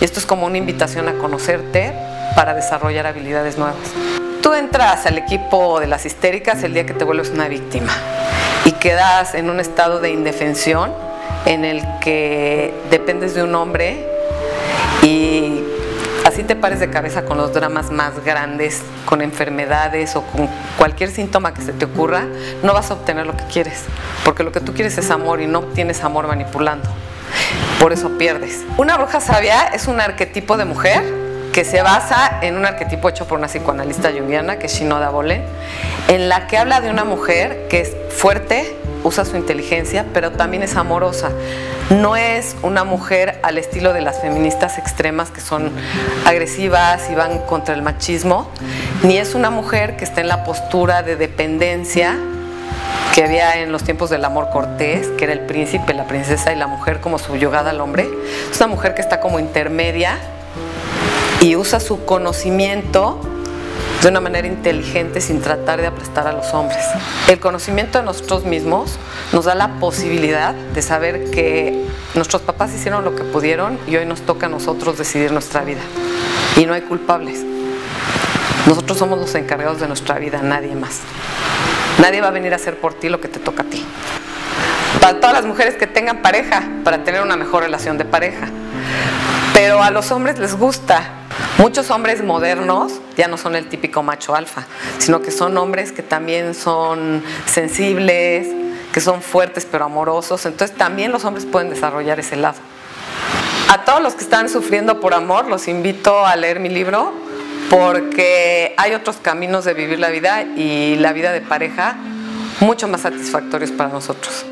Y esto es como una invitación a conocerte para desarrollar habilidades nuevas. Tú entras al equipo de las histéricas el día que te vuelves una víctima y quedas en un estado de indefensión en el que dependes de un hombre y así te pares de cabeza con los dramas más grandes, con enfermedades o con cualquier síntoma que se te ocurra, no vas a obtener lo que quieres, porque lo que tú quieres es amor y no obtienes amor manipulando. Por eso pierdes. Una bruja sabia es un arquetipo de mujer que se basa en un arquetipo hecho por una psicoanalista junguiana, que es Shinoda Bolen, en la que habla de una mujer que es fuerte, usa su inteligencia, pero también es amorosa. No es una mujer al estilo de las feministas extremas que son agresivas y van contra el machismo, ni es una mujer que está en la postura de dependencia que había en los tiempos del amor cortés, que era el príncipe, la princesa y la mujer como subyugada al hombre. Es una mujer que está como intermedia y usa su conocimiento de una manera inteligente sin tratar de aplastar a los hombres. El conocimiento de nosotros mismos nos da la posibilidad de saber que nuestros papás hicieron lo que pudieron y hoy nos toca a nosotros decidir nuestra vida. Y no hay culpables. Nosotros somos los encargados de nuestra vida, nadie más. Nadie va a venir a hacer por ti lo que te toca a ti. Para todas las mujeres que tengan pareja, para tener una mejor relación de pareja. Pero a los hombres les gusta Muchos hombres modernos ya no son el típico macho alfa, sino que son hombres que también son sensibles, que son fuertes pero amorosos. Entonces también los hombres pueden desarrollar ese lado. A todos los que están sufriendo por amor, los invito a leer mi libro porque hay otros caminos de vivir la vida y la vida de pareja mucho más satisfactorios para nosotros.